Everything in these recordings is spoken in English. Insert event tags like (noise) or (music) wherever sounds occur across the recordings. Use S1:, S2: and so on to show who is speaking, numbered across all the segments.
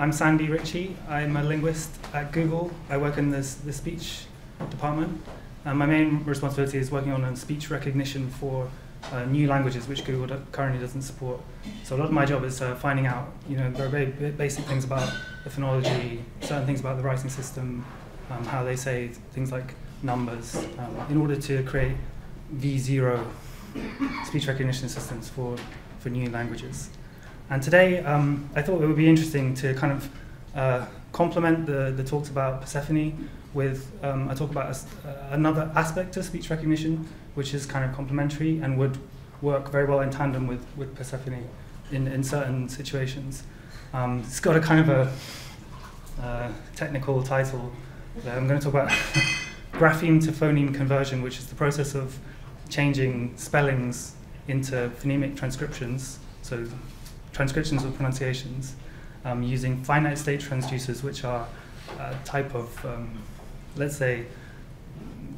S1: I'm Sandy Ritchie. I'm a linguist at Google. I work in this, the speech department. And my main responsibility is working on speech recognition for uh, new languages which Google do currently doesn't support. So a lot of my job is uh, finding out, you know, very basic things about the phonology, certain things about the writing system, um, how they say things like numbers, um, in order to create V0 speech recognition systems for, for new languages. And today, um, I thought it would be interesting to kind of uh, complement the, the talks about Persephone with um, I talk about a, uh, another aspect of speech recognition, which is kind of complementary and would work very well in tandem with, with Persephone in, in certain situations. Um, it's got a kind of a uh, technical title. I'm going to talk about (laughs) grapheme to phoneme conversion, which is the process of changing spellings into phonemic transcriptions, so transcriptions of pronunciations, um, using finite state transducers, which are a type of, um, let's say,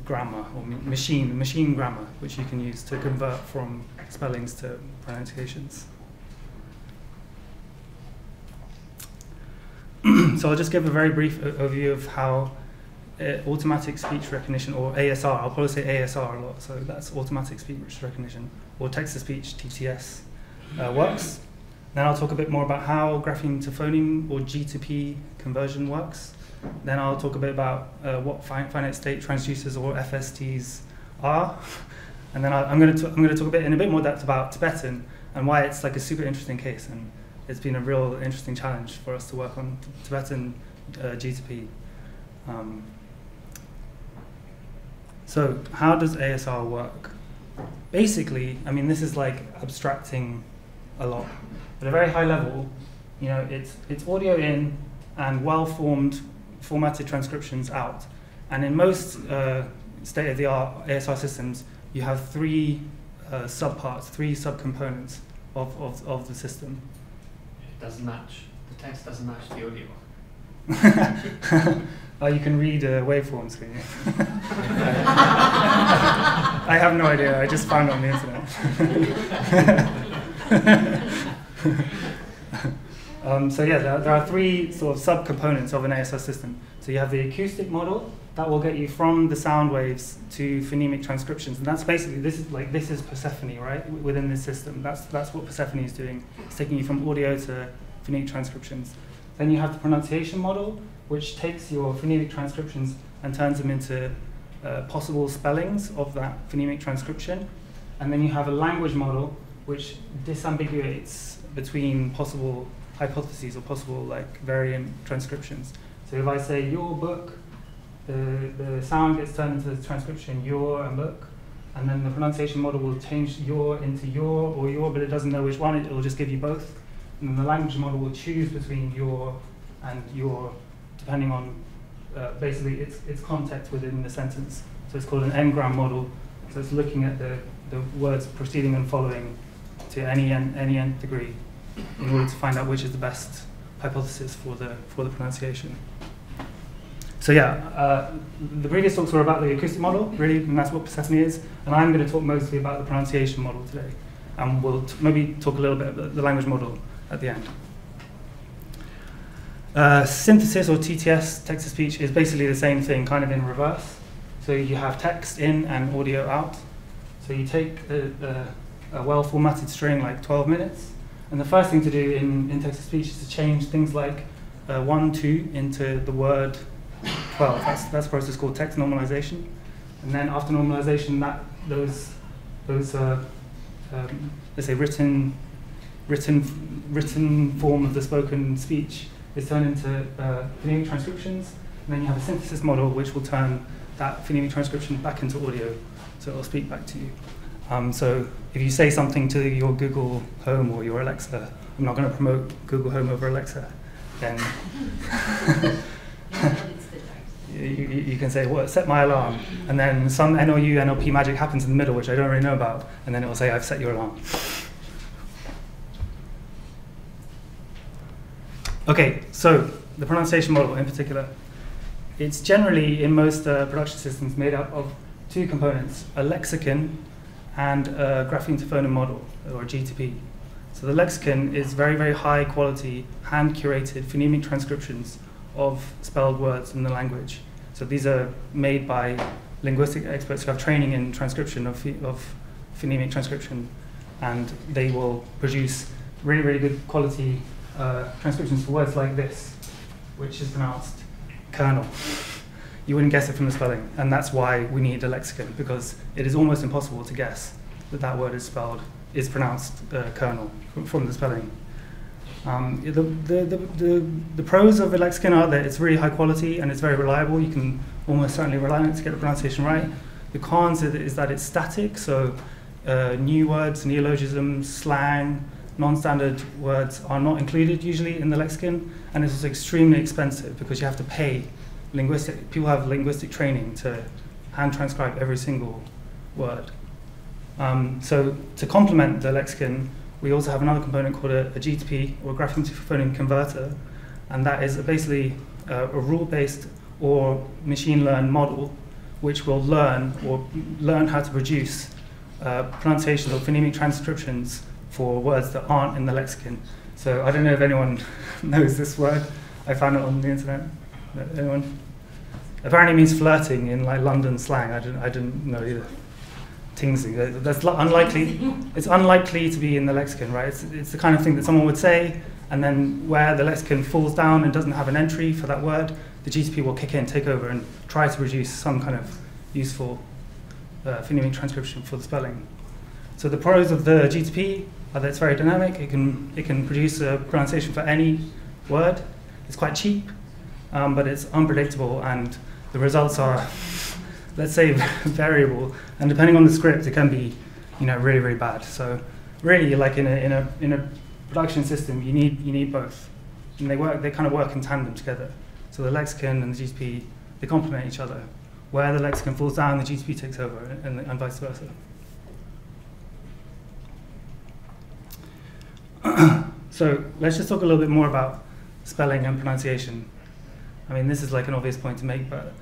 S1: grammar or machine machine grammar, which you can use to convert from spellings to pronunciations. (clears throat) so I'll just give a very brief overview of how uh, automatic speech recognition, or ASR, I'll probably say ASR a lot, so that's automatic speech recognition, or text-to-speech, TTS, uh, works. Then I'll talk a bit more about how grapheme to phoneme, or G2P conversion works. Then I'll talk a bit about uh, what finite state transducers, or FSTs, are. (laughs) And then I, am going to I'm going to talk a bit in a bit more depth about Tibetan and why it's like a super interesting case, and it's been a real interesting challenge for us to work on Tibetan uh, G2P. Um, so how does ASR work? Basically, I mean, this is like abstracting a lot. At a very high level, you know, it's, it's audio in and well-formed formatted transcriptions out. And in most uh, state-of-the-art ASR systems, you have three uh, subparts, three subcomponents of, of, of the system.
S2: It doesn't match. The text doesn't match the audio. (laughs)
S1: oh, you can read uh, waveforms, (laughs) can you? I have no idea. I just found it on the internet. (laughs) (laughs) um, so yeah, there, there, are three sort of sub-components of an ASR system. So you have the acoustic model that will get you from the sound waves to phonemic transcriptions, and that's basically this is like this is Persephone, right? Within this system, that's that's what Persephone is doing. It's taking you from audio to phonemic transcriptions. Then you have the pronunciation model, which takes your phonemic transcriptions and turns them into uh, possible spellings of that phonemic transcription. And then you have a language model, which disambiguates between possible hypotheses or possible like variant transcriptions. So if I say your book, the, the sound gets turned into the transcription your and book, and then the pronunciation model will change your into your or your, but it doesn't know which one, it will just give you both. And then the language model will choose between your and your, depending on uh, basically its, its context within the sentence. So it's called an n-gram model. So it's looking at the, the words preceding and following to any n, any nth degree in order to find out which is the best hypothesis for the, for the pronunciation. So yeah, uh, the previous talks were about the acoustic model, really, and that's what Persephone is. And I'm going to talk mostly about the pronunciation model today. And we'll maybe talk a little bit about the language model at the end. Uh, synthesis or TTS, text to speech, is basically the same thing, kind of in reverse. So you have text in and audio out. So you take a, a well formatted string like 12 minutes, and the first thing to do in, in text to speech is to change things like uh, 1, 2 into the word 12. That's, that's a process called text normalization. And then after normalization, that those, those uh, um, let's say, written written, written form of the spoken speech is turned into uh, phonemic transcriptions, and then you have a synthesis model which will turn that phonemic transcription back into audio, so it'll speak back to you. Um, so if you say something to your Google Home or your Alexa, I'm not going to promote Google Home over Alexa, then (laughs) you, you, can say, well, set my alarm, and then some NLU, NLP magic happens in the middle, which I don't really know about, and then it will say, I've set your alarm. Okay, so the pronunciation model in particular, it's generally in most uh, production systems made up of two components, a lexicon and a grapheme to phoneme model, or a G2P. So the lexicon is very, very high quality, hand curated phonemic transcriptions of spelled words in the language. So these are made by linguistic experts who have training in transcription of, of phonemic transcription, and they will produce really, really good quality uh, transcriptions for words like this, which is pronounced kernel. You wouldn't guess it from the spelling, and that's why we need a lexicon, because it is almost impossible to guess that that word is spelled, is pronounced uh, kernel from, from the spelling. Um, the, the, the, the, the pros of a lexicon are that it's really high quality and it's very reliable. You can almost certainly rely on it to get the pronunciation right. The cons is, that it's static, so uh, new words, neologisms, slang, non-standard words are not included usually in the lexicon, and it's extremely expensive because you have to pay linguistic. People have linguistic training to hand transcribe every single word. Um, so to complement the lexicon, we also have another component called a, a G2P, or grapheme to phoneme converter, and that is basically uh, a rule-based or machine learned model which will learn or learn how to produce uh, pronunciations or phonemic transcriptions for words that aren't in the lexicon. So I don't know if anyone (laughs) knows this word. I found it on the internet. Anyone? Apparently means flirting in like London slang. I didn't, I didn't know either. Tingsley. That's unlikely. It's unlikely to be in the lexicon, right? It's, it's the kind of thing that someone would say, and then where the lexicon falls down and doesn't have an entry for that word, the G2P will kick in, take over, and try to produce some kind of useful uh, phonemic transcription for the spelling. So the pros of the G2P are that it's very dynamic. It can it can produce a pronunciation for any word. It's quite cheap, um, but it's unpredictable, and the results are let's say (laughs) variable, and depending on the script, it can be, you know, really really bad. So really, like in a in a in a production system, you need you need both, and they work they kind of work in tandem together. So the lexicon and the G2P they complement each other. Where the lexicon falls down, the G2P takes over, and, and vice versa. (clears throat) so let's just talk a little bit more about spelling and pronunciation. I mean, this is like an obvious point to make, but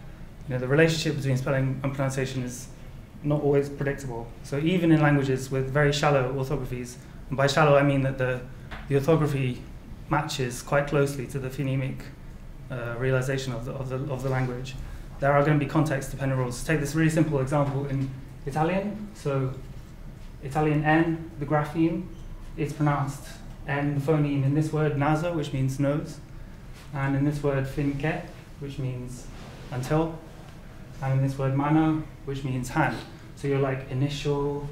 S1: you know, the relationship between spelling and pronunciation is not always predictable. So even in languages with very shallow orthographies, and by shallow I mean that the, the orthography matches quite closely to the phonemic uh, realization of the, of, the, of the language, there are going to be context-dependent rules. Take this really simple example in Italian. So Italian N, the grapheme, is pronounced N, the phoneme in this word naso, which means nose, and in this word finke, which means until, and in this word mano, which means hand. So you're like initial,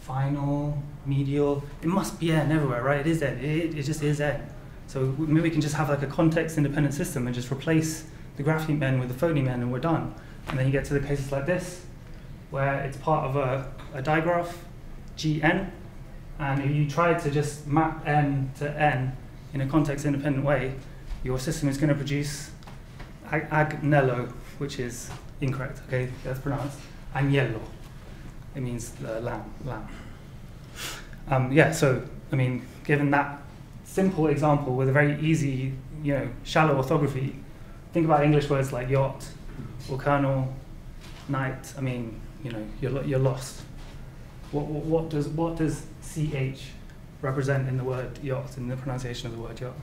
S1: final, medial. It must be n everywhere, right? It is n. It, it just is n. So maybe we can just have like a context-independent system and just replace the grapheme n with the phoneme n, and we're done. And then you get to the cases like this, where it's part of a, a digraph, gn, and if you try to just map n to n in a context-independent way, your system is going to produce ag agnello, which is incorrect. Okay, that's pronounced agnello. It means uh, lamb. Lamb. Um, yeah. So I mean, given that simple example with a very easy, you know, shallow orthography, think about English words like yacht or kernel, knight. I mean, you know, you're you're lost. What, what, what does what does ch represent in the word yacht in the pronunciation of the word yacht?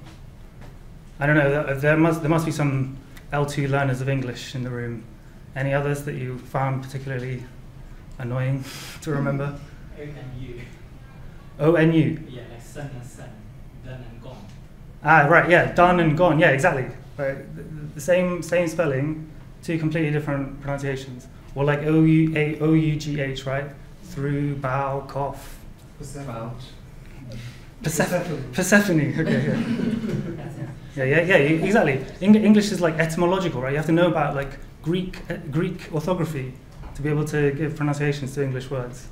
S1: I don't know. There must there must be some L2 learners of English in the room. Any others that you found particularly annoying to remember?
S3: ONU.
S1: ONU?
S3: Yeah, like sen and sen, done and gone.
S1: Ah, right, yeah, done and gone. Yeah, exactly. Right. The, the same same spelling, two completely different pronunciations. Or like O U A O U G H, right? Through, bow, cough.
S4: Persephone.
S1: Persephone. Persephone. Okay. Yeah. Yeah, yeah, yeah, exactly. Eng- English is like etymological, right? You have to know about like Greek uh, Greek orthography to be able to give pronunciations to English words.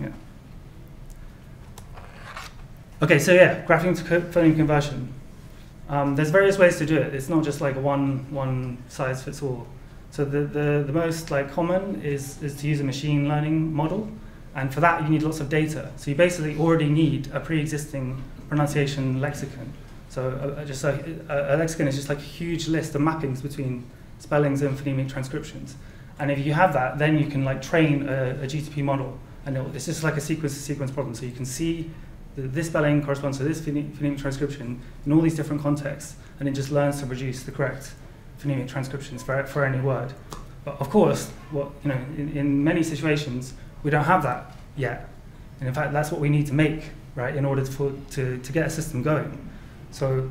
S1: Yeah. Okay, so yeah, grapheme to co- phoneme conversion. Um, there's various ways to do it. It's not just like one one size fits all. So the, the, the most like common is, is to use a machine learning model, and for that you need lots of data. So you basically already need a pre-existing pronunciation lexicon. So uh, uh just a, a, uh, uh, lexicon is just like a huge list of mappings between spellings and phonemic transcriptions. And if you have that, then you can like train a, a G2P model, and it's just like a sequence-to-sequence problem. So you can see th- this spelling corresponds to this phone- phonemic transcription in all these different contexts, and it just learns to produce the correct phonemic transcriptions for, for any word. But of course, what, you know, in, in many situations, we don't have that yet. And in fact, that's what we need to make, right, in order for, to, to get a system going. So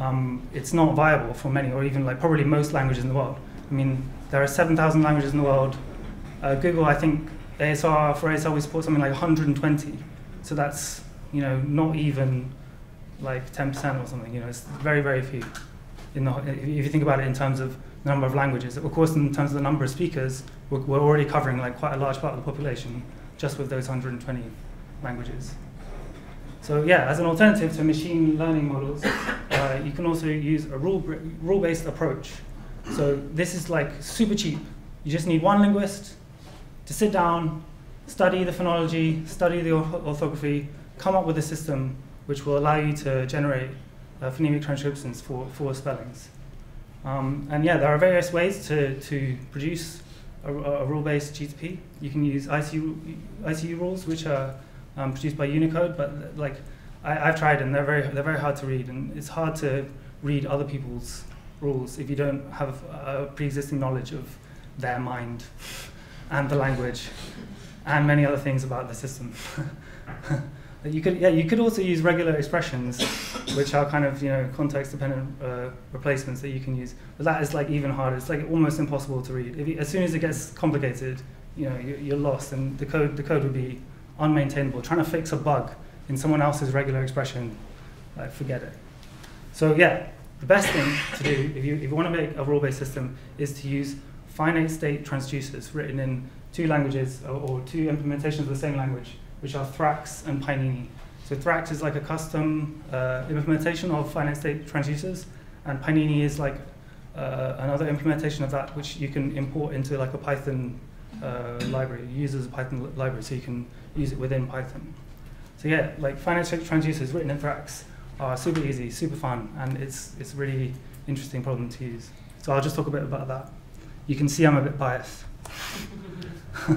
S1: um, it's not viable for many, or even like probably most languages in the world. I mean, there are 7,000 languages in the world. Uh, Google, I think, ASR for ASR we support something like 120. So that's you know not even like 10% or something. You know, it's very very few. The, if you think about it in terms of the number of languages, of course, in terms of the number of speakers, we're, we're already covering like quite a large part of the population just with those 120 languages. So yeah, as an alternative to machine learning models, uh, you can also use a rule, rule-based approach. So this is like super cheap. You just need one linguist to sit down, study the phonology, study the orthography, come up with a system which will allow you to generate uh, phonemic transcriptions for, for spellings. Um, and yeah, there are various ways to, to produce a, a rule-based G2P. You can use ICU, ICU rules, which are um, produced by Unicode, but like I, have tried and they're very, they're very hard to read, and it's hard to read other people's rules if you don't have a pre-existing knowledge of their mind and the language and many other things about the system. (laughs) you could, yeah, you could also use regular expressions, which are kind of you know context-dependent uh, replacements that you can use. But that is like even harder. It's like almost impossible to read. You, as soon as it gets complicated, you know you, you're lost, and the code the code would be unmaintainable. Trying to fix a bug in someone else's regular expression, like forget it. So yeah, the best thing to do if you if you want to make a rule-based system is to use finite state transducers written in two languages or, or, two implementations of the same language, which are Thrax and Pynini. So Thrax is like a custom uh, implementation of finite state transducers, and Pynini is like uh, another implementation of that, which you can import into like a Python uh, library. Uses Python library, so you can use it within Python. So yeah, like state transducers written in Thrax are super easy, super fun, and it's it's really interesting problem to use. So I'll just talk a bit about that. You can see I'm a bit biased. (laughs)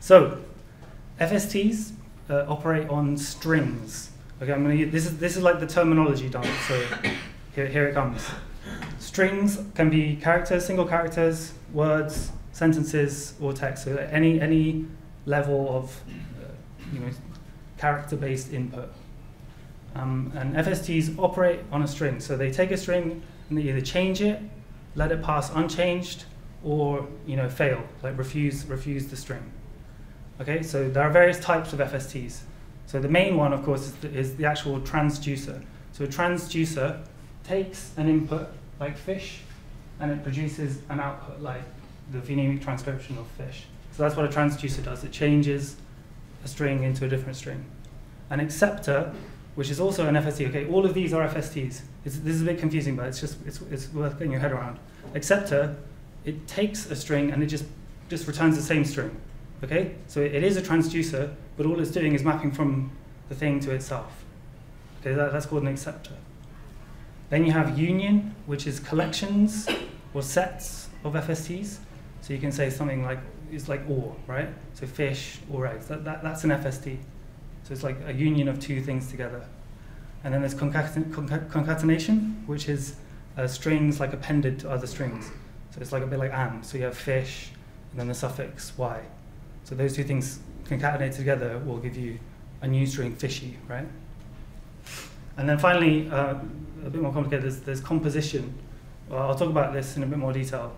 S1: so, FSTs uh, operate on strings. Okay, I'm gonna. Use, this is this is like the terminology dance. So here here it comes. Strings can be characters, single characters, words, sentences, or text. So any any level of uh, you know character-based input. Um, and FSTs operate on a string. So they take a string and they either change it, let it pass unchanged, or you know fail, like refuse refuse the string. Okay, so there are various types of FSTs. So the main one, of course, is the, is the actual transducer. So a transducer takes an input like fish, and it produces an output like the phonemic transcription of fish. So that's what a transducer does. It changes a string into a different string. An acceptor which is also an FST. Okay, all of these are FSTs. It's, this is a bit confusing, but it's just it's, it's worth getting your head around. Acceptor, it takes a string and it just just returns the same string. Okay, so it is a transducer, but all it's doing is mapping from the thing to itself. Okay, that, that's called an acceptor. Then you have union, which is collections or sets of FSTs. So you can say something like it's like or, right? So fish or eggs. That, that, that's an FST. So it's like a union of two things together. And then there's concatenation, which is uh, strings like appended to other strings. So it's like a bit like and. So you have fish, and then the suffix y. So those two things concatenated together will give you a new string, fishy, right? And then finally, uh, a bit more complicated, there's, there's composition. Well, I'll talk about this in a bit more detail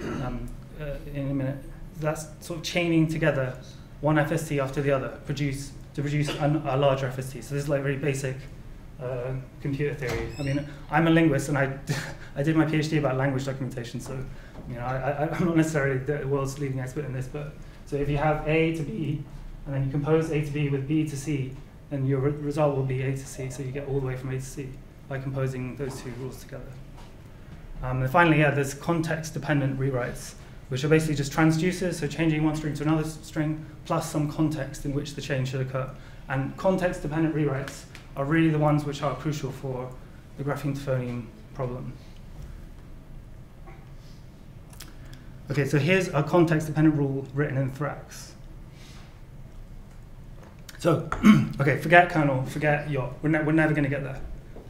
S1: um, uh, in a minute. That's sort of chaining together one FST after the other, produce to produce an, a larger FST. So this is like very basic uh, computer theory. I mean, I'm a linguist and I, (laughs) I did my PhD about language documentation, so you know, I, am (laughs) not necessarily the world's leading expert in this, but so if you have A to B, and then you compose A to B with B to C, then your re result will be A to C, so you get all the way from A to C by composing those two rules together. Um, and finally, yeah, there's context-dependent rewrites which are basically just transducers, so changing one string to another string, plus some context in which the change should occur. And context-dependent rewrites are really the ones which are crucial for the grapheme to phoneme problem. Okay, so here's a context-dependent rule written in Thrax. So, (clears throat) okay, forget kernel, forget yacht. We're, ne- we're never going to get there.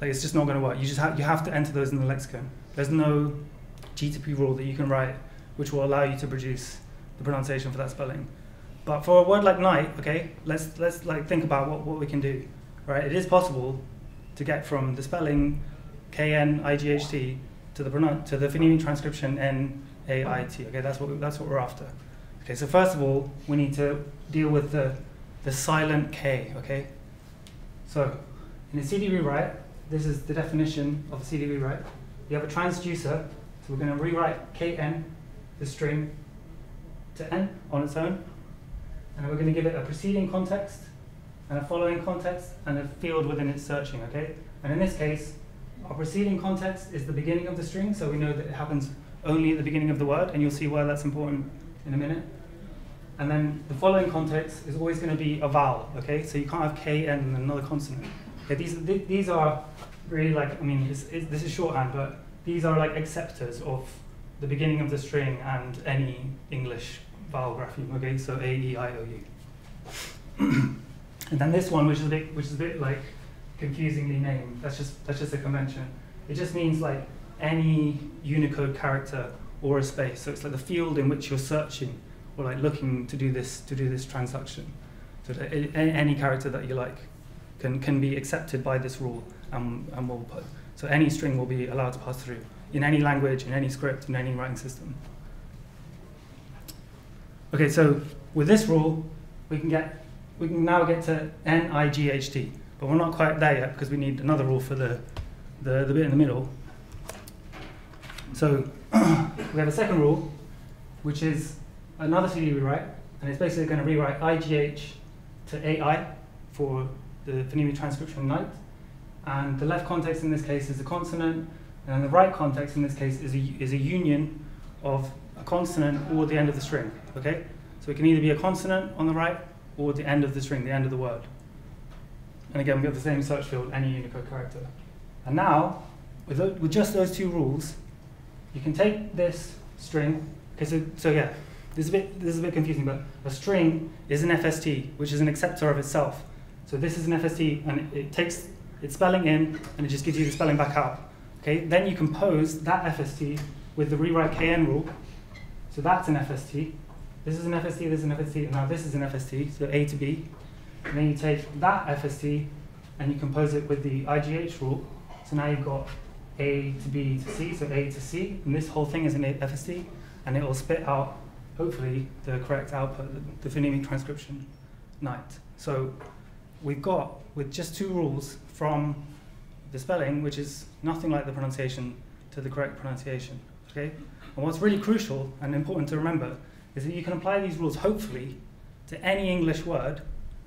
S1: Like, it's just not going to work. You just have you have to enter those in the lexicon. There's no G2P rule that you can write which will allow you to produce the pronunciation for that spelling. But for a word like night, okay, let's let's like think about what, what we can do. Right? It is possible to get from the spelling K N I G H T to the pronoun- to the phonemic transcription N A I T. Okay, that's what that's what we're after. Okay, so first of all, we need to deal with the the silent K. Okay. So in a CD rewrite, this is the definition of a CD rewrite. You have a transducer, so we're going to rewrite KN, the string, to N on its own, and we're going to give it a preceding context and a following context and a field within its searching. Okay. And in this case, our preceding context is the beginning of the string, so we know that it happens only at the beginning of the word, and you'll see why that's important in a minute. And then the following context is always going to be a vowel, okay? So you can't have K, N, and another consonant. Okay, these, th- these are really like, I mean, this, is- this is shorthand, but these are like acceptors of the beginning of the string and any English vowel grapheme, okay? So A, E, I, O, U. (clears throat) and then this one, which is a bit, which is a bit like confusingly named, that's just, that's just a convention. It just means like any Unicode character or a space. So it's like the field in which you're searching or like looking to do this to do this transaction. So any character that you like can can be accepted by this rule, um, and and will put. So any string will be allowed to pass through in any language, in any script, in any writing system. Okay, so with this rule, we can get we can now get to n i g h t, but we're not quite there yet because we need another rule for the the, the bit in the middle. So (clears throat) we have a second rule, which is another CD rewrite, and it's basically going to rewrite IGH to AI for the phonemic transcription night. And the left context in this case is a consonant, and the right context in this case is a, is a union of a consonant or the end of the string. Okay? So it can either be a consonant on the right or the end of the string, the end of the word. And again, we have the same search field, any Unicode character. And now, with, tho- with just those two rules, you can take this string. Okay, so, so yeah, this is, a bit, this is a bit confusing, but a string is an FST, which is an acceptor of itself. So this is an FST, and it, takes its spelling in, and it just gives you the spelling back out. Okay, then you compose that FST with the rewrite KN rule. So that's an FST. This is an FST, this is an FST, and now this is an FST, so A to B. And then you take that FST and you compose it with the IGH rule. So now you've got A to B to C, so A to C, and this whole thing is an FST, and it will spit out, hopefully, the correct output, the, the phonemic transcription night. So we've got, with just two rules from the spelling, which is nothing like the pronunciation, to the correct pronunciation. Okay? And what's really crucial and important to remember is that you can apply these rules, hopefully, to any English word,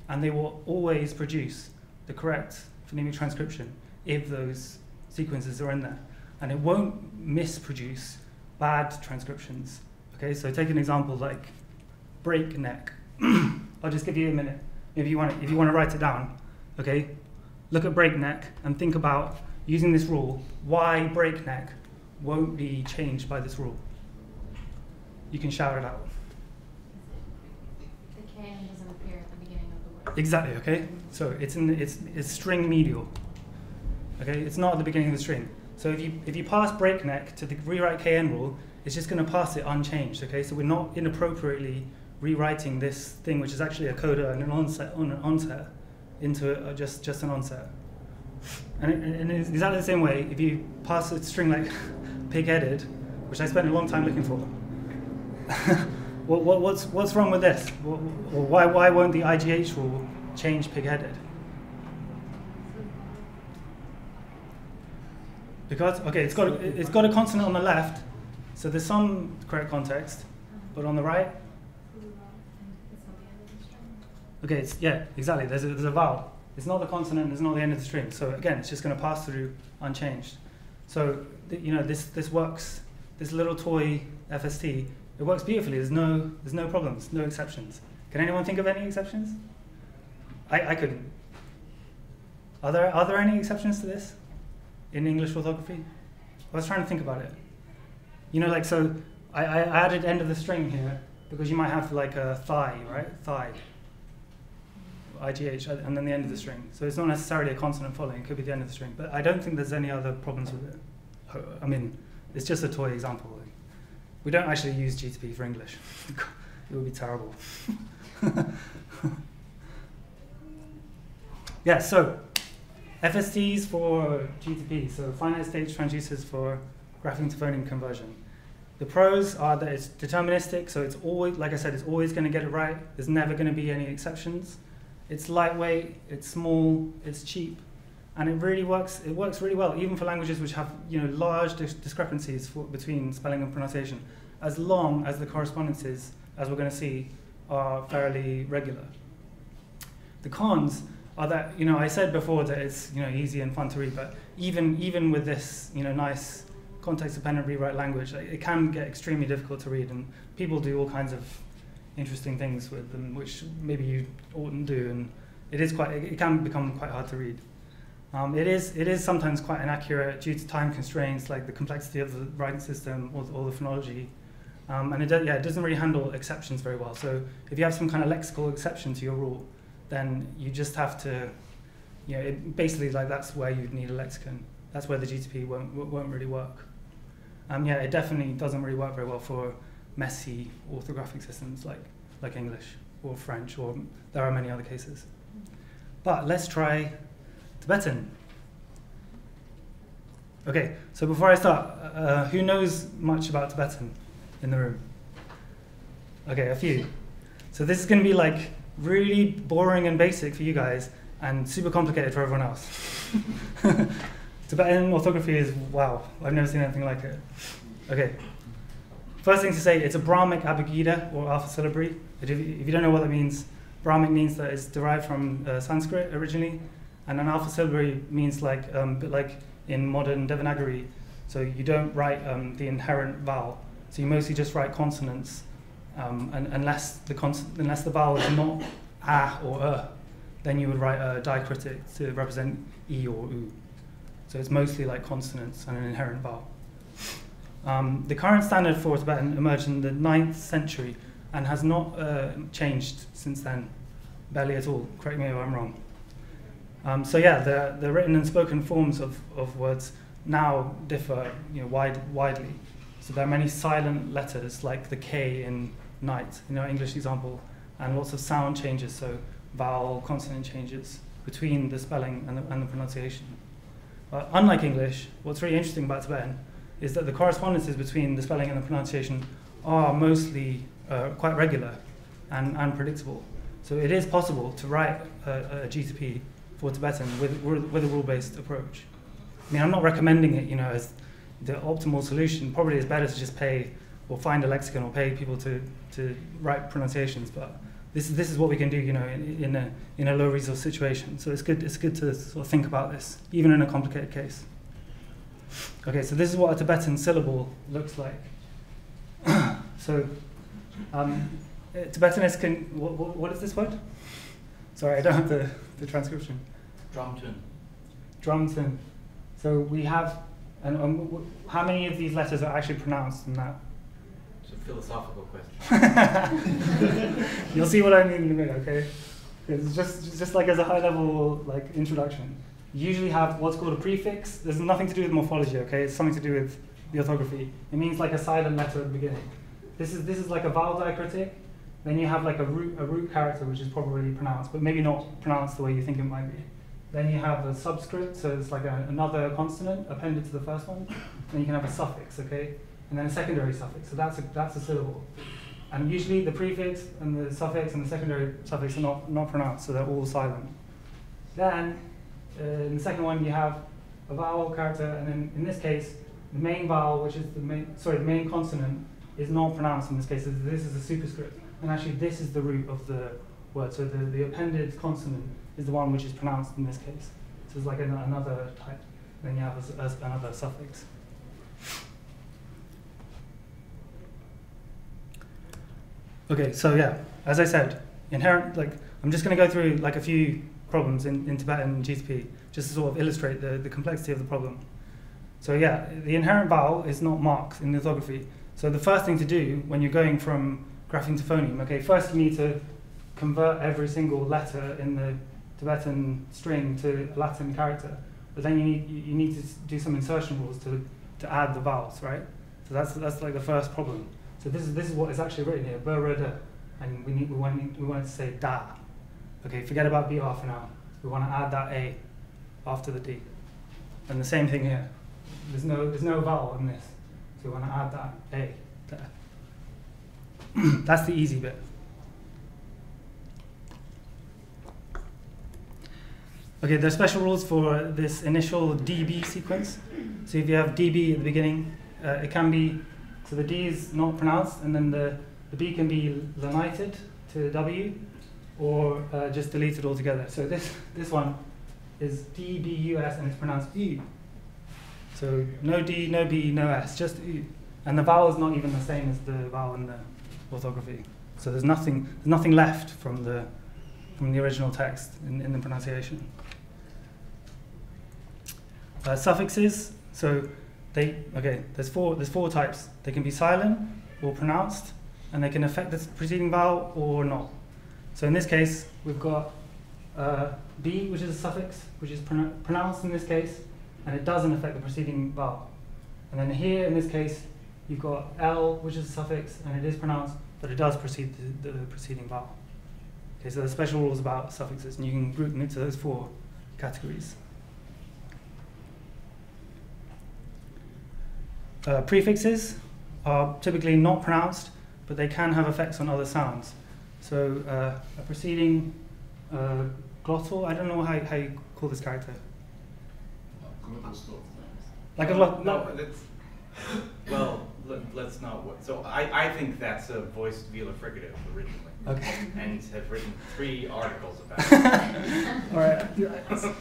S1: and they will always produce the correct phonemic transcription if those sequences are in there. And it won't misproduce bad transcriptions. Okay, so take an example like breakneck. (clears throat) I'll just give you a minute. If you want, if you want to write it down, okay, look at breakneck and think about using this rule. Why breakneck won't be changed by this rule? You can shout it out.
S4: The KN doesn't appear at the beginning of the word.
S1: Exactly. Okay. So it's in it's it's string medial. Okay. It's not at the beginning of the string. So if you if you pass breakneck to the rewrite kn rule, it's just going to pass it unchanged. Okay. So we're not inappropriately rewriting this thing, which is actually a coda and uh, an onset on an onset, into a, just just an onset. And, it, and exactly the same way if you pass a string like (laughs) pig-headed, which I spent a long time looking for. (laughs) what, what, what's, what's wrong with this? Wh- wh- Why, why won't the IGH rule change pig-headed? Because okay, it's got a, it's got a consonant on the left, so there's some correct context, but on the right,
S4: It's not the end of the string.
S1: Okay, it's yeah, exactly. There's a, there's a vowel. It's not the consonant. It's not the end of the string. So again, it's just going to pass through unchanged. So you know this this works. This little toy FST it works beautifully. There's no there's no problems, no exceptions. Can anyone think of any exceptions? I, I couldn't. Are there are there any exceptions to this in English orthography? I was trying to think about it. You know, like so I, I added end of the string here because you might have like a thigh, right? Thigh. IGH, and then the end of the string. So it's not necessarily a consonant following, it could be the end of the string. But I don't think there's any other problems with it. I mean, it's just a toy example. We don't actually use G2P for English. (laughs) it would be terrible. (laughs) yeah, so FSTs for G2P, so finite state transducers for grapheme to phoneme conversion. The pros are that it's deterministic, so it's always, like I said, it's always going to get it right. There's never going to be any exceptions. It's lightweight, it's small, it's cheap, and it really works. It works really well, even for languages which have you know large dis discrepancies for, between spelling and pronunciation, as long as the correspondences, as we're going to see, are fairly regular. The cons are that you know I said before that it's you know easy and fun to read, but even even with this you know nice context-dependent rewrite language, it can get extremely difficult to read, and people do all kinds of interesting things with them, which maybe you oughtn't do, and it is quite it can become quite hard to read. Um, it is it is sometimes quite inaccurate due to time constraints, like the complexity of the writing system or, or the phonology. Um, and it, do, yeah, it doesn't really handle exceptions very well. So if you have some kind of lexical exception to your rule, then you just have to, you know, it, basically like that's where you'd need a lexicon. That's where the G2P won't, won't really work. Um, yeah, it definitely doesn't really work very well for messy orthographic systems like, like English or French, or there are many other cases. But let's try Tibetan. Okay, so before I start, uh, who knows much about Tibetan in the room? Okay, a few. So this is going to be like really boring and basic for you guys and super complicated for everyone else. (laughs) Tibetan orthography is wow, I've never seen anything like it. Okay. First thing to say, it's a Brahmic abugida or alpha syllabary. If you don't know what that means, Brahmic means that it's derived from uh, Sanskrit originally, and an alpha syllabary means like um, bit like in modern Devanagari. So you don't write um, the inherent vowel. So you mostly just write consonants, um, and unless the cons- unless the vowel is not a or uh, then you would write a diacritic to represent e or u. So it's mostly like consonants and an inherent vowel. Um, the current standard for Tibetan emerged in the 9th century and has not uh, changed since then, barely at all. Correct me if I'm wrong. Um, so yeah, the, the written and spoken forms of, of words now differ you know, wide, widely. So there are many silent letters like the K in night, in our English example, and lots of sound changes, so vowel, consonant changes between the spelling and the, and the pronunciation. Unlike English, what's really interesting about Tibetan is that the correspondences between the spelling and the pronunciation are mostly uh, quite regular and, predictable. So it is possible to write a, a G2P for Tibetan with, with a rule-based approach. I mean, I'm not recommending it, you know, as the optimal solution. Probably it's better to just pay or find a lexicon or pay people to, to write pronunciations, but this is, this is what we can do, you know, in, in, a, in a low resource situation. So it's good, it's good to sort of think about this, even in a complicated case. Okay, so this is what a Tibetan syllable looks like. (coughs) so um, Tibetanists can, what, what, what is this word? Sorry, I don't have the, the transcription.
S2: Drumton.
S1: Drumton. So we have, and um, how many of these letters are actually pronounced in that?
S2: It's a philosophical question. (laughs)
S1: You'll see what I mean in a minute, okay? It's just, just like as a high level like introduction. Usually have what's called a prefix. There's nothing to do with morphology, okay? It's something to do with the orthography. It means like a silent letter at the beginning. This is, this is like a vowel diacritic. Then you have like a root, a root character, which is probably pronounced, but maybe not pronounced the way you think it might be. Then you have a subscript, so it's like a, another consonant appended to the first one. Then you can have a suffix, okay? And then a secondary suffix, so that's a, that's a syllable. And usually the prefix and the suffix and the secondary suffix are not, not pronounced, so they're all silent. Then, Uh, in the second one, you have a vowel character, and then in this case, the main vowel, which is the main, sorry, the main consonant, is not pronounced in this case. This is a superscript. And actually, this is the root of the word. So the, the appended consonant is the one which is pronounced in this case. So it's like an, another type. Then you have a, a, another suffix. Okay, so yeah, as I said, inherent, like, I'm just going to go through like a few problems in, in Tibetan G2P, just to sort of illustrate the, the complexity of the problem. So yeah, the inherent vowel is not marked in orthography. So the first thing to do when you're going from grapheme to phoneme, okay, first you need to convert every single letter in the Tibetan string to a Latin character. But then you need, you you need to do some insertion rules to, to add the vowels, right? So that's, that's like the first problem. So this is, this is what is actually written here, Burrada, and we, need, we, want, we want to say da. Okay, forget about BR for now. We want to add that A after the D. And the same thing here. There's no, there's no vowel in this. So we want to add that A there. (clears throat) That's the easy bit. Okay, there's special rules for this initial DB sequence. So if you have DB at the beginning, uh, it can be, so the D is not pronounced, and then the, the B can be lenited to W, or uh, just it altogether. So this, this one is DBUS, and it's pronounced U. So no D, no B, no S, just U. And the vowel is not even the same as the vowel in the orthography. So there's nothing, there's nothing left from the, from the original text in, in the pronunciation. Uh, suffixes, so they, okay, there's four, there's four types. They can be silent or pronounced, and they can affect the preceding vowel or not. So in this case, we've got uh, B, which is a suffix, which is pronou- pronounced in this case, and it doesn't affect the preceding vowel. And then here, in this case, you've got L, which is a suffix, and it is pronounced, but it does precede the, the preceding vowel. Okay, so there's special rules about suffixes, and you can group them into those four categories. Uh, prefixes are typically not pronounced, but they can have effects on other sounds. So uh, a preceding uh, glottal, I don't know how, how you call this character. Like a
S5: no, no, that's, well, let, let's not. wo- So I, I think that's a voiced velar fricative originally,
S1: Okay.
S5: and have written three articles about (laughs) it.
S1: All right.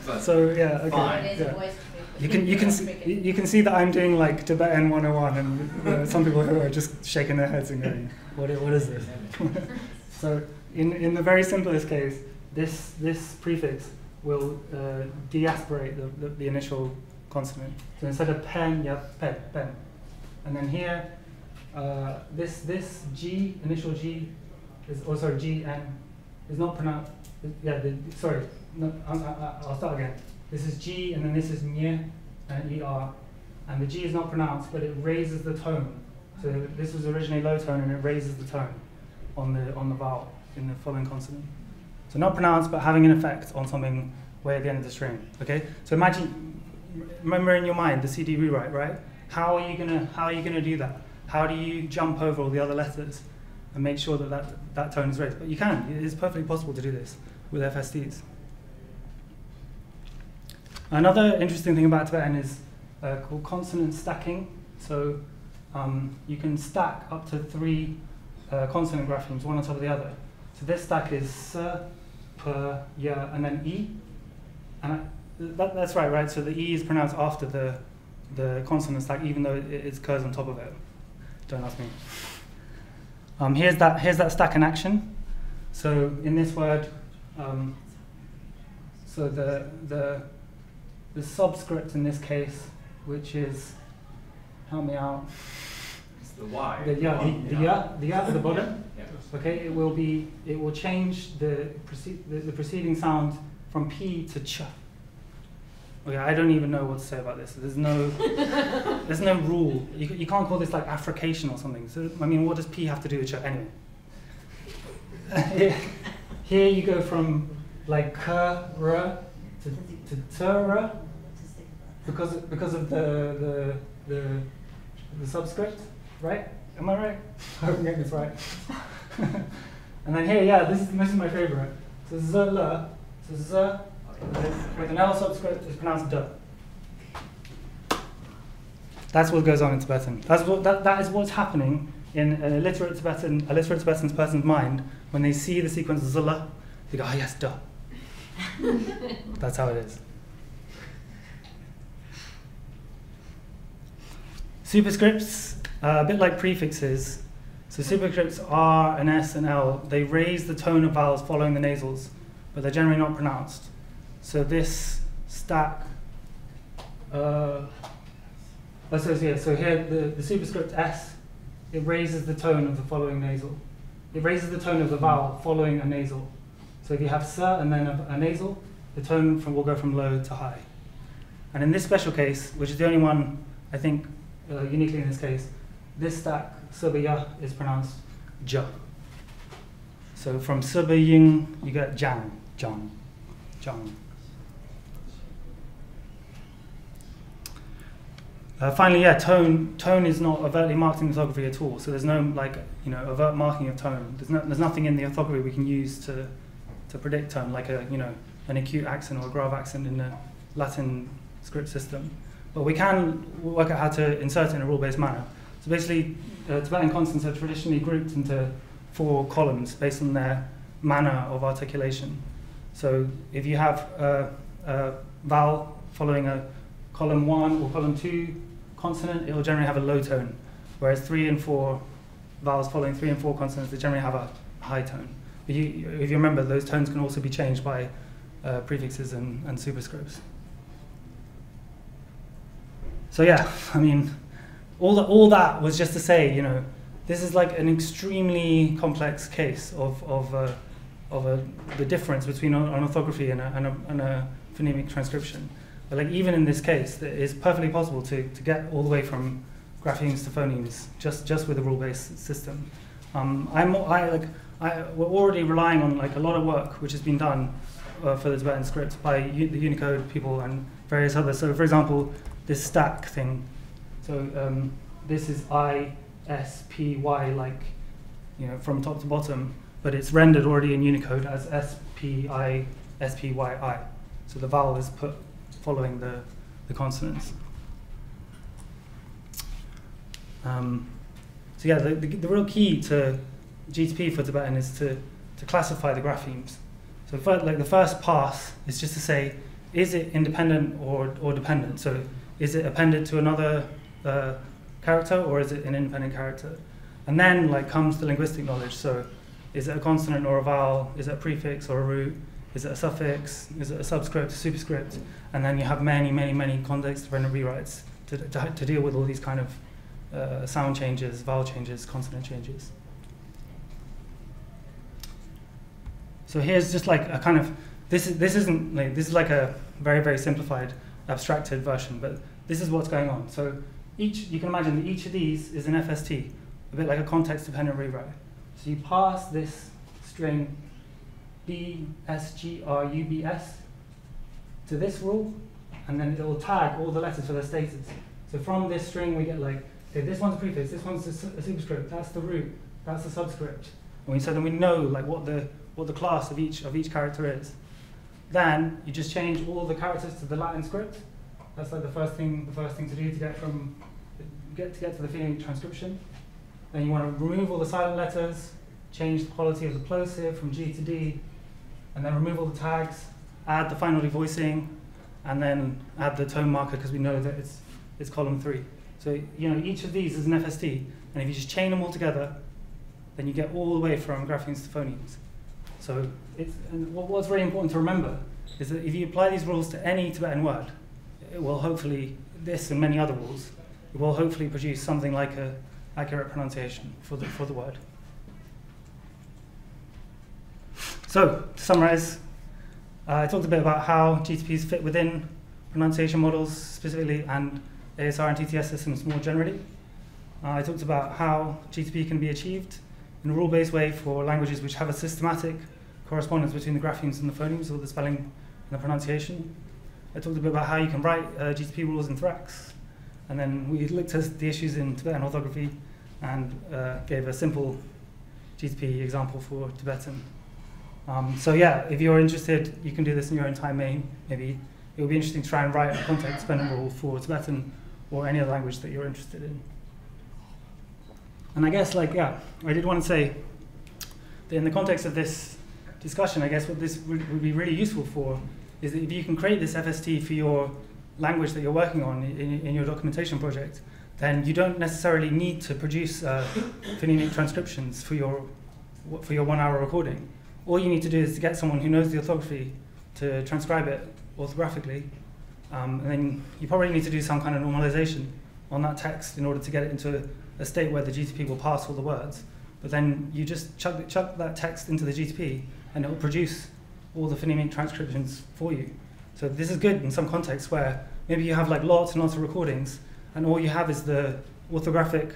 S5: But
S1: So yeah, okay.
S5: Fine.
S4: It is a
S1: yeah. You can you can see, you you can see that I'm doing like Tibetan 101, and uh, some people who are just shaking their heads and going, "What what is this?" (laughs) so in in the very simplest case, this this prefix will uh, deaspirate the, the, the initial consonant. So instead of pen, you have pen pen, and then here, uh, this this G initial G is also G N is not pronounced. Yeah, the, sorry, no, I, I, I'll start again. This is G, and then this is nye and ER. And the G is not pronounced, but it raises the tone. So this was originally low tone, and it raises the tone on the, on the vowel in the following consonant. So not pronounced, but having an effect on something way at the end of the string. Okay? So imagine, remember in your mind the CD rewrite, right? How are you gonna, how are you gonna do that? How do you jump over all the other letters and make sure that that, that tone is raised? But you can. It's perfectly possible to do this with FSTs. Another interesting thing about Tibetan is uh, called consonant stacking. So um, you can stack up to three uh, consonant graphemes, one on top of the other. So this stack is s, p, y, and then e. And I, that, that's right, right? So the e is pronounced after the, the consonant stack, even though it, it occurs on top of it. Don't ask me. Um, here's, that, here's that stack in action. So in this word, um, so the, the, the subscript in this case, which is, help me out,
S5: the Y.
S1: the ya, the, the ya, the ya at the (laughs) bottom.
S5: Yeah.
S1: Okay, it will be, it will change the, prece- the, the preceding sound from P to ch. Okay, I don't even know what to say about this. There's no, (laughs) there's no rule. You, you can't call this like affrication or something. So, I mean, what does P have to do with ch? Anyway. (laughs) here, here you go from like k, r to, to t, r because, because of the, the, the, the subscript, right? Am I right? (laughs) I hope I'm getting this right. (laughs) and then here, yeah, this is, this is my favorite. So z, l, so z, with, an L subscript is pronounced d. That's what goes on in Tibetan. That's what, that, that is what's happening in an illiterate Tibetan, a literate Tibetan person's mind when they see the sequence zilla, they go, oh yes, duh. (laughs) That's how it is. Superscripts, uh, a bit like prefixes. So superscripts R and S and L, they raise the tone of vowels following the nasals, but they're generally not pronounced. So this stack, uh, oh, so, yeah, so here the, the superscript S, it raises the tone of the following nasal. it raises the tone of the vowel following a nasal. So if you have s and then a, a nasal, the tone from, will go from low to high. And in this special case, which is the only one, I think, uh, uniquely in this case, this stack, subaya, is pronounced j. So from subaying, you get jang, jang, jang. Uh, finally, yeah, tone. Tone is not overtly marked in orthography at all. So there's no like you know overt marking of tone. There's no, there's nothing in the orthography we can use to to predict tone, like a you know an acute accent or a grave accent in the Latin script system. But we can work out how to insert it in a rule-based manner. So basically, uh, Tibetan consonants are traditionally grouped into four columns based on their manner of articulation. So if you have a, a vowel following a column one or column two consonant, it will generally have a low tone, whereas three and four vowels following three and four consonants, they generally have a high tone. But you, if you remember, those tones can also be changed by uh, prefixes and, and superscripts. So yeah, (laughs) I mean, all, the, all that was just to say, you know, this is like an extremely complex case of, of, uh, of a, the difference between an orthography and a, and, a, and a phonemic transcription. But like even in this case, it's perfectly possible to, to get all the way from graphemes to phonemes just, just with a rule-based system. Um, I'm, I, like, I, we're already relying on like a lot of work which has been done uh, for the Tibetan script by the Unicode people and various others. So for example, this stack thing. So um, this is I, S, P, Y, like, you know, from top to bottom, but it's rendered already in Unicode as S, P, I, S, P, Y, I. So the vowel is put following the, the consonants. Um, so yeah, the, the, the, real key to G2P for Tibetan is to, to classify the graphemes. So like the first pass is just to say, is it independent or, or dependent? So is it appended to another uh, character or is it an independent character? And then like comes the linguistic knowledge. So is it a consonant or a vowel? Is it a prefix or a root? Is it a suffix? Is it a subscript, a superscript? And then you have many, many, many context-dependent rewrites to, to, to, deal with all these kind of uh, sound changes, vowel changes, consonant changes. So here's just like a kind of this is this isn't like this is like a very very simplified abstracted version, but this is what's going on. So each you can imagine that each of these is an FST, a bit like a context dependent rewrite. So you pass this string B S G R U B S to this rule, and then it will tag all the letters for their status. So from this string, we get like, okay, this one's a prefix, this one's a, a superscript, that's the root, that's the subscript. And we, so then we know like what the what the class of each of each character is. Then you just change all the characters to the Latin script. That's like the first thing the first thing to do to get from get to get to the phonemic transcription. Then you want to remove all the silent letters, change the quality of the plosive from G to D, and then remove all the tags, add the final devoicing, and then add the tone marker because we know that it's, it's column three. So you know each of these is an FST, and if you just chain them all together, then you get all the way from graphemes to phonemes. So it's, what's very important to remember is that if you apply these rules to any Tibetan word, it will hopefully, this and many other rules, it will hopefully produce something like a accurate pronunciation for the, for the word. So, to summarize, uh, I talked a bit about how G2Ps fit within pronunciation models specifically and ASR and TTS systems more generally. Uh, I talked about how G2P can be achieved in a rule-based way for languages which have a systematic correspondence between the graphemes and the phonemes, or the spelling and the pronunciation. I talked a bit about how you can write uh, G2P rules in Thrax, and then we looked at the issues in Tibetan orthography and uh, gave a simple G2P example for Tibetan. Um, so yeah, if you're interested, you can do this in your own time main. Maybe it would be interesting to try and write a context-dependent rule for Tibetan or any other language that you're interested in. And I guess, like, yeah, I did want to say that in the context of this discussion, I guess what this would be really useful for is that if you can create this FST for your language that you're working on in, in your documentation project, then you don't necessarily need to produce uh, (coughs) phonemic transcriptions for your, for your one-hour recording all you need to do is to get someone who knows the orthography to transcribe it orthographically. Um, and then you probably need to do some kind of normalization on that text in order to get it into a state where the G2P will pass all the words. but then you just chuck, chuck that text into the G2P and it will produce all the phonemic transcriptions for you. So this is good in some contexts where maybe you have like lots and lots of recordings and all you have is the orthographic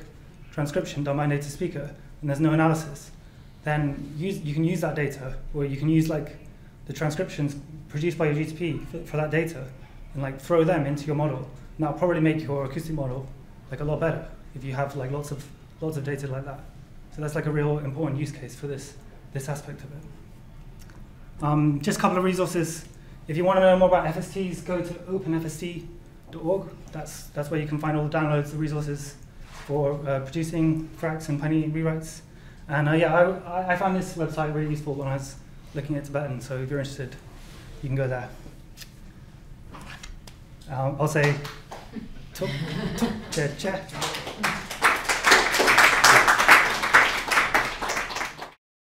S1: transcription done by a native speaker and there's no analysis. Then use, you can use that data or you can use like the transcriptions produced by your G2P for, for that data and like throw them into your model. And that'll probably make your acoustic model like a lot better if you have like lots of lots of data like that. So that's like a real important use case for this this aspect of it. Um, just a couple of resources. If you want to know more about FSTs, go to openfst.org. That's that's where you can find all the downloads, the resources for uh, producing Thrax and Pynini rewrites. And uh, yeah, I, I found this website really useful when I was looking at Tibetan. So if you're interested, you can go there. Um, I'll say, (laughs) tuk, tuk, che, che.